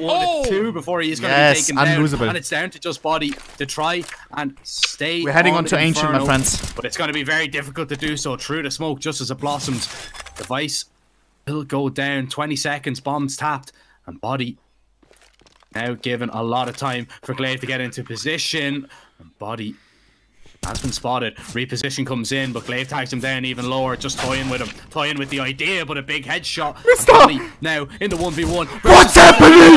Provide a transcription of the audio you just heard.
one Oh! to two before he is going Yes, to be taken down. And it's down to just body to try and stay. We're heading on onto Ancient, my friends. But it's going to be very difficult to do so through the smoke just as it blossoms. Device will go down. 20 seconds, bombs tapped, and body now given a lot of time for Glaive to get into position. And body has been spotted. Reposition comes in, but Glaive tags him down even lower, just toying with him, toying with the idea, but a big headshot. Now in the 1v1. What's happening?